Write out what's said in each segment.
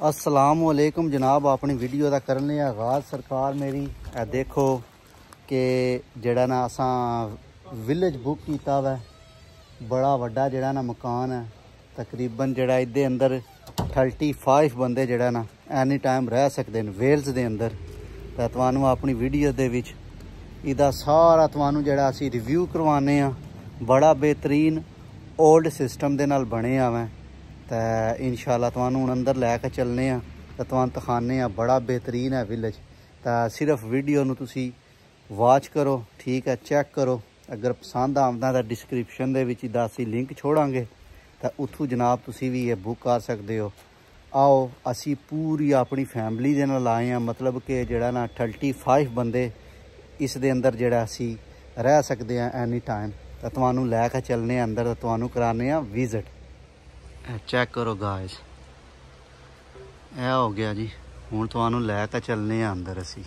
ਅਸਲਾਮ ਵਾਲੇਕੁਮ ਜਨਾਬ, ਆਪਣੀ ਵੀਡੀਓ ਦਾ ਕਰਨ ਲਈ ਆਗਾਜ਼ ਸਰਕਾਰ ਮੇਰੀ। ਇਹ ਦੇਖੋ ਕਿ ਜਿਹੜਾ ਨਾ ਅਸਾਂ ਵਿਲੇਜ ਬੁੱਕ ਕੀਤਾ ਵਾ, ਬੜਾ ਵੱਡਾ ਜਿਹੜਾ ਨਾ ਮਕਾਨ ਹੈ ਤਕਰੀਬਨ ਜਿਹੜਾ ਇਹਦੇ ਅੰਦਰ 35 ਬੰਦੇ ਜਿਹੜਾ ਨਾ ਐਨੀ ਟਾਈਮ ਰਹਿ ਸਕਦੇ ਨੇ ਵੇਲਸ ਦੇ ਅੰਦਰ। ਤਾਂ ਤੁਹਾਨੂੰ ਆਪਣੀ ਵੀਡੀਓ ਦੇ ਵਿੱਚ ਇਹਦਾ ਸਾਰਾ ਤੁਹਾਨੂੰ ਜਿਹੜਾ ਅਸੀਂ ਰਿਵਿਊ ਕਰਵਾਉਂਦੇ ਆ, ਬੜਾ ਬਿਹਤਰੀਨ 올ਡ ਸਿਸਟਮ ਦੇ ਨਾਲ ਬਣਿਆ ਆ ਵਾ ਤਾਂ ਇਨਸ਼ਾਅੱਲਾ ਤੁਹਾਨੂੰ ਹੁਣ ਅੰਦਰ ਲੈ ਕੇ ਚੱਲਨੇ ਆ ਤਾਂ ਤੁਹਾਨੂੰ ਦਿਖਾਣੇ ਆ, ਬੜਾ ਬਿਹਤਰੀਨ ਹੈ ਵਿਲੇਜ ਤਾਂ ਸਿਰਫ ਵੀਡੀਓ ਨੂੰ ਤੁਸੀਂ ਵਾਚ ਕਰੋ, ਠੀਕ ਹੈ ਚੈੱਕ ਕਰੋ। ਅਗਰ ਪਸੰਦ ਆਉਂਦਾ ਤਾਂ ਡਿਸਕ੍ਰਿਪਸ਼ਨ ਦੇ ਵਿੱਚ ਇਹਦਾ ਅਸੀਂ ਲਿੰਕ ਛੋੜਾਂਗੇ। ਤਾਂ ਉੱਥੋਂ ਜਨਾਬ ਤੁਸੀਂ ਵੀ ਇਹ ਬੁੱਕ ਕਰ ਸਕਦੇ ਹੋ। ਆਓ, ਅਸੀਂ ਪੂਰੀ ਆਪਣੀ ਫੈਮਿਲੀ ਦੇ ਨਾਲ ਆਏ ਆ ਮਤਲਬ ਕਿ ਜਿਹੜਾ ਨਾ 35 ਬੰਦੇ ਇਸ ਦੇ ਅੰਦਰ ਜਿਹੜਾ ਅਸੀਂ ਰਹਿ ਸਕਦੇ ਆ ਐਨੀ ਟਾਈਮ ਤਾਂ ਤੁਹਾਨੂੰ ਲੈ ਕੇ ਚੱਲਨੇ ਆ ਅੰਦਰ, ਤਾਂ ਤੁਹਾਨੂੰ ਕਰਾਣੇ ਆ ਵਿਜ਼ਿਟ ਚੈੱਕ ਕਰੋ ਗਾਇਸ ਇਹ ਹੋ ਗਿਆ ਜੀ। ਹੁਣ ਤੁਹਾਨੂੰ ਲੈ ਕੇ ਚੱਲਨੇ ਆ ਅੰਦਰ ਅਸੀਂ।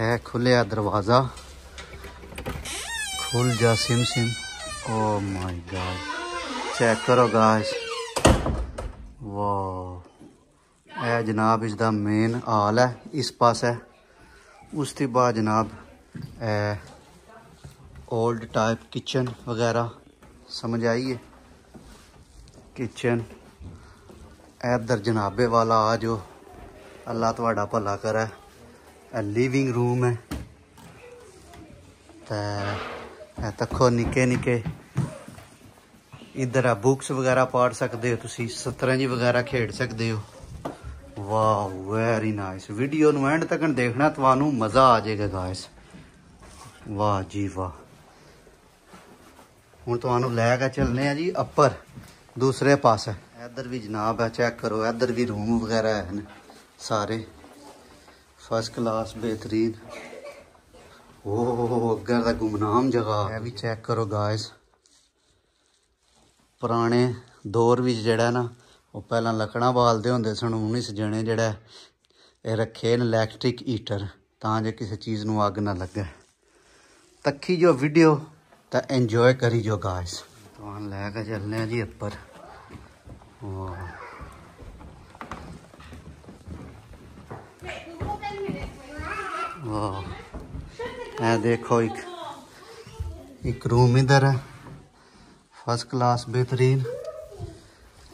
ਇਹ ਖੁੱਲਿਆ ਦਰਵਾਜ਼ਾ। ਖੁੱਲ ਜਾ ਸਿਮ ਸਿਮ ਓ ਮਾਈ ਗॉड ਚੈੱਕ ਕਰੋ ਗਾਇਸ ਵਾਹ ਇਹ ਜਨਾਬ ਇਸ ਦਾ ਮੇਨ ਹਾਲ ਹੈ। ਇਸ ਪਾਸੇ। ਉਸ ਤੋਂ ਬਾਅਦ ਜਨਾਬ, ਇਹ اولڈ ٹائپ کچن وغیرہ، سمجھ آئیے؟ کچن ادھر جنابے والا آ جاؤ اللہ تا کرا لیونگ روم ہے۔ تے تکھو نکے نکے ادھر بوکس وغیرہ پاڑ سکتے ہو تو ستر جی وغیرہ کھیڑ سکتے ہو۔ واو ویری نائس ویڈیو نو اینڈ تکن دیکھنا توانو مزہ آجے گا گائز واہ جی واہ۔ ਹੁਣ ਤੁਹਾਨੂੰ ਲੈ ਕੇ ਚੱਲਨੇ ਆ ਜੀ ਅੱਪਰ ਦੂਸਰੇ ਪਾਸੇ। ਇੱਧਰ ਵੀ ਜਨਾਬ ਹੈ ਚੈੱਕ ਕਰੋ, ਇੱਧਰ ਵੀ ਰੂਮ ਵਗੈਰਾ ਹਨ ਸਾਰੇ। ਫਸਟ ਕਲਾਸ ਬਿਹਤਰੀਨ। ਓਹ ਅੱਗਰ ਦਾ ਗੁਮਨਾਮ ਜਗ੍ਹਾ। ਇਹ ਵੀ ਚੈੱਕ ਕਰੋ ਗਾਇਸ ਪੁਰਾਣੇ ਦੌਰ ਵਿੱਚ ਜਿਹੜਾ ਨਾ, ਉਹ ਪਹਿਲਾਂ ਲੱਕੜਾਂ ਬਾਲਦੇ ਹੁੰਦੇ ਸਨ, ਹੁਣ ਇਸ ਜਣੇ ਜਿਹੜਾ, ਇਹ ਰੱਖੇ ਨੇ ਇਲੈਕਟ੍ਰਿਕ ਹੀਟਰ ਤਾਂ ਜੇ ਕਿਸੇ ਚੀਜ਼ ਨੂੰ ਅੱਗ ਨਾ ਲੱਗੇ। ਤੱਕੀ ਜੋ ਵੀਡੀਓ تو انجوائے کری جو گائز تو ہم لے کے چلنے ہیں جی اپر. واہ. دیکھو ایک ایک روم ادھر ہے. فرس کلاس بہترین.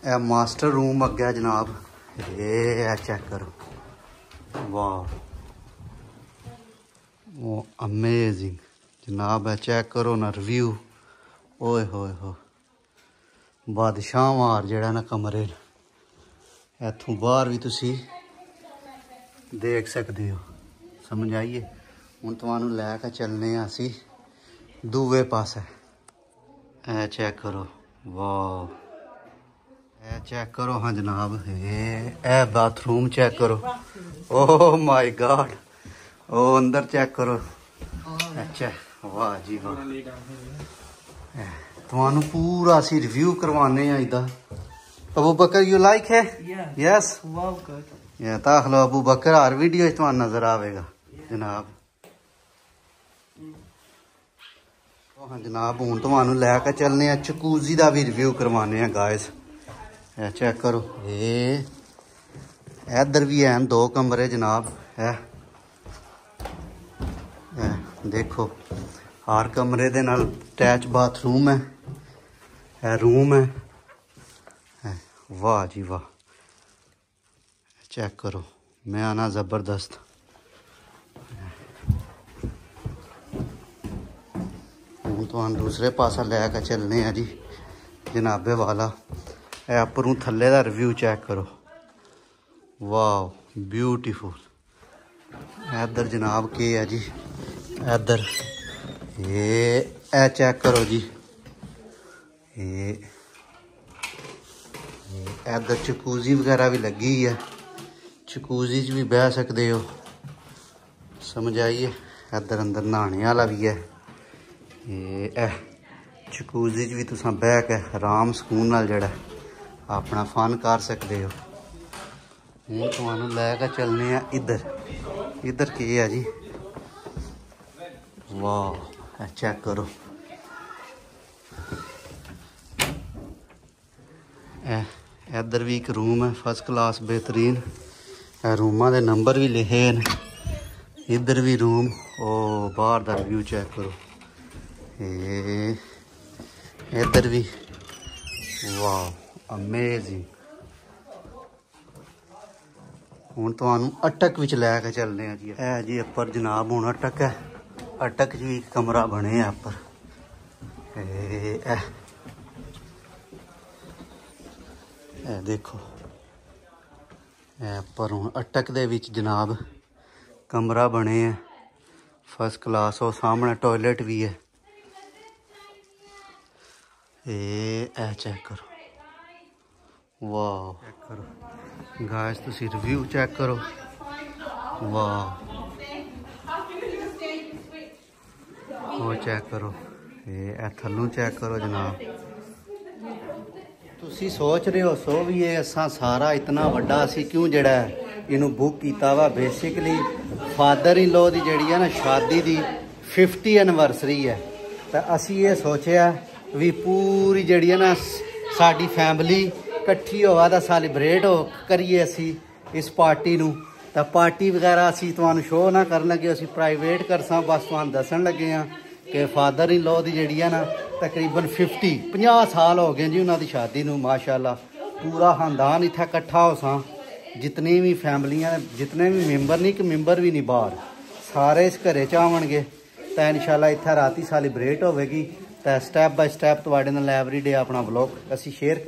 اے ماسٹر روم اگیا جناب. یہ چیک کرو. واہ. امیزنگ ਜਨਾਬ, ਇਹ ਚੈੱਕ ਕਰੋ ਨਾ ਰਿਵਿਊ ਓਏ ਹੋਏ ਹੋ। ਬਾਦਸ਼ਾਹ ਮਾਰ ਜਿਹੜਾ ਨਾ ਕਮਰੇ ਇੱਥੋਂ ਬਾਹਰ ਵੀ ਤੁਸੀਂ ਦੇਖ ਸਕਦੇ ਹੋ। ਸਮਝ ਆਈਏ ਹੁਣ ਤੁਹਾਨੂੰ ਲੈ ਕੇ ਚੱਲਨੇ ਆ ਅਸੀਂ ਦੂਵੇ ਪਾਸੇ। ਇਹ ਚੈੱਕ ਕਰੋ। ਵਾਓ। ਇਹ ਚੈੱਕ ਕਰੋ, ਹਾਂ ਜਨਾਬ। ਇਹ ਇਹ ਬਾਥਰੂਮ ਚੈੱਕ ਕਰੋ। ਓ ਮਾਈ ਗਾਡ। ਉਹ ਅੰਦਰ ਚੈੱਕ ਕਰੋ। ਅੱਛਾ। ਵਾਹ ਜੀ ਵਾਹ। ਤੁਹਾਨੂੰ ਪੂਰਾ ਅਸੀਂ ਰਿਵਿਊ ਕਰਵਾਉਣੇ ਆ ਇਹਦਾ ਅਬੂ ਬਕਰ ਯੂ ਲਾਈਕ ਹੈ ਯੈਸ Wow, good. ਇਹ ਤਾਂ ਖਲੋ ਅਬੂ ਬਕਰ ਹਰ ਵੀਡੀਓ 'ਚ ਤੁਹਾਨੂੰ ਨਜ਼ਰ ਆਵੇਗਾ। ਜਨਾਬ। ਉਹ ਹਾਂ ਜਨਾਬ ਹੁਣ ਤੁਹਾਨੂੰ ਲੈ ਕੇ ਚੱਲਨੇ ਆ ਚਕੂਜ਼ੀ ਦਾ ਵੀ ਰਿਵਿਊ ਕਰਵਾਉਣੇ ਆ ਗਾਇਸ ਇਹ ਚੈੱਕ ਕਰੋ। ਇਹ ਇੱਧਰ ਵੀ ਹਨ ਦੋ ਕਮਰੇ ਜਨਾਬ ਹੈ ਦੇਖੋ ਹਰ ਕਮਰੇ ਦੇ ਨਾਲ ਅਟੈਚ ਬਾਥਰੂਮ ਹੈ। ਇਹ ਰੂਮ ਹੈ। ਵਾਹ ਜੀ ਵਾਹ। ਚੈੱਕ ਕਰੋ, ਮੈਂ ਆਣਾ ਜ਼ਬਰਦਸਤ। ਹੁਣ ਤੁਹਾਨੂੰ ਦੂਸਰੇ ਪਾਸਾ ਲੈ ਕੇ ਚੱਲਨੇ ਆ ਜੀ, ਜਨਾਬੇ ਵਾਲਾ। ਇਹ ਉੱਪਰੋਂ ਥੱਲੇ ਦਾ ਰਿਵਿਊ ਚੈੱਕ ਕਰੋ। ਵਾਓ ਬਿਊਟੀਫੁਲ ਇਧਰ ਜਨਾਬ ਕੀ ਹੈ ਜੀ? ਇੱਧਰ। ਇਹ ਇਹ ਚੈੱਕ ਕਰੋ ਜੀ। ਇਹ ਇੱਧਰ ਚਕੂਜ਼ੀ ਵਗੈਰਾ ਵੀ ਲੱਗੀ ਹੈ ਚਕੂਜ਼ੀ 'ਚ ਵੀ ਬਹਿ ਸਕਦੇ ਹੋ। ਸਮਝ ਆਈਏ ਇੱਧਰ ਅੰਦਰ ਨਹਾਣੇ ਵਾਲਾ ਵੀ ਹੈ। ਇਹ ਚਕੂਜ਼ੀ 'ਚ ਵੀ ਤੁਸੀਂ ਬਹਿ ਕੇ ਆਰਾਮ ਸਕੂਨ ਨਾਲ ਜਿਹੜਾ ਆਪਣਾ ਫਨ ਕਰ ਸਕਦੇ ਹੋ। ਹੁਣ ਤੁਹਾਨੂੰ ਲੈ ਕੇ ਚੱਲਨੇ ਆ ਇੱਧਰ। ਇੱਧਰ ਕੀ ਹੈ ਜੀ? ਵਾਹ, ਇਹ ਚੈੱਕ ਕਰੋ। ਇਹ, ਇੱਧਰ ਵੀ ਇੱਕ ਰੂਮ ਹੈ ਫਸਟ ਕਲਾਸ ਬਿਹਤਰੀਨ। ਇਹ ਰੂਮਾਂ ਦੇ ਨੰਬਰ ਵੀ ਲਿਖੇ ਨੇ। ਇੱਧਰ ਵੀ ਰੂਮ ਉਹ ਬਾਹਰ ਦਾ ਵਿਊ ਚੈੱਕ ਕਰੋ। ਇਹ ਇੱਧਰ ਵੀ। ਵਾਓ ਅਮੇਜ਼ਿੰਗ ਹੁਣ ਤੁਹਾਨੂੰ ਅਟਕ ਵਿੱਚ ਲੈ ਕੇ ਚੱਲਦੇ ਆ ਜੀ। ਇਹ ਜੀ ਉੱਪਰ ਜਨਾਬ ਹੁਣ ਅਟਕ ਹੈ। ਅਟਕ 'ਚ ਵੀ ਇੱਕ ਕਮਰਾ ਬਣਿਆ ਉੱਪਰ। ਇਹ ਇਹ ਇਹ ਦੇਖੋ। ਇਹ ਹੁਣ ਅਟਕ ਦੇ ਵਿੱਚ ਜਨਾਬ ਕਮਰਾ ਬਣੇ ਹੈ ਫਸਟ ਕਲਾਸ ਉਹ ਸਾਹਮਣੇ ਟਾਇਲਟ ਵੀ ਹੈ ਇਹ ਇਹ ਚੈੱਕ ਕਰੋ। ਵਾਓ। ਚੈੱਕ ਕਰੋ। ਗਾਇਸ ਤੁਸੀਂ ਰਿਵਿਊ ਚੈੱਕ ਕਰੋ। ਵਾਓ। ਉਹ ਚੈੱਕ ਕਰੋ। ਇਹ ਇਹ ਥੱਲੋਂ ਚੈੱਕ ਕਰੋ ਜਨਾਬ। ਤੁਸੀਂ ਸੋਚ ਰਹੇ ਹੋ, ਸੋ ਵੀ ਇਹ ਅਸਾਂ ਸਾਰਾ ਇਤਨਾ ਵੱਡਾ ਅਸੀਂ ਕਿਉਂ ਜਿਹੜਾ ਇਹਨੂੰ ਬੁੱਕ ਕੀਤਾ ਵਾ? ਬੇਸਿਕਲੀ ਫਾਦਰ ਇਨ ਲੋ ਦੀ ਜਿਹੜੀ ਹੈ ਨਾ, ਸ਼ਾਦੀ ਦੀ 50 ਐਨਵਰਸਰੀ ਹੈ। ਤਾਂ ਅਸੀਂ ਇਹ ਸੋਚਿਆ ਵੀ ਪੂਰੀ ਜਿਹੜੀ ਹੈ ਨਾ, ਸਾਡੀ ਫੈਮਿਲੀ ਇਕੱਠੀ ਹੋਵਾ ਦਾ ਸੈਲੀਬ੍ਰੇਟ ਹੋ ਕਰੀਏ ਅਸੀਂ ਇਸ ਪਾਰਟੀ ਨੂੰ। ਤਾਂ ਪਾਰਟੀ ਵਗੈਰਾ ਅਸੀਂ ਤੁਹਾਨੂੰ ਸ਼ੋਅ ਨਾ ਕਰਨ ਲੱਗੇ, ਅਸੀਂ ਪ੍ਰਾਈਵੇਟ ਕਰਸਾਂ ਬਸ ਤੁਹਾਨੂੰ ਦੱਸਣ ਲੱਗੇ ਆ ਕਿ ਫਾਦਰ ਇਨ ਲੋ ਦੀ ਜਿਹੜੀ ਆ ਨਾ ਤਕਰੀਬਨ 50 50 ਸਾਲ ਹੋ ਗਏ ਜੀ ਉਹਨਾਂ ਦੀ ਸ਼ਾਦੀ ਨੂੰ, ਮਾਸ਼ਾਅੱਲਾ। ਪੂਰਾ ਖਾਨਦਾਨ ਇੱਥੇ ਇਕੱਠਾ ਹੋਸਾਂ ਸਾਂ। ਵੀ ਫੈਮਲੀਆਂ ਜਿਤਨੇ ਵੀ ਮੈਂਬਰ ਨਹੀਂ ਕਿ ਮੈਂਬਰ ਵੀ ਨਹੀਂ ਬਾਹਰ। ਸਾਰੇ ਇਸ ਘਰੇ ਚ ਆਵਣਗੇ। ਤਾਂ ਇਨਸ਼ਾਅੱਲਾ ਇੱਥੇ ਰਾਤੀ ਸੈਲੀਬ੍ਰੇਟ ਹੋਵੇਗੀ। ਤਾਂ ਸਟੈਪ ਬਾਈ ਸਟੈਪ ਤੁਹਾਡੇ ਨਾਲ ਐਵਰੀ ਡੇ ਆਪਣਾ ਵਲੌਗ ਅਸੀਂ ਸ਼ੇਅਰ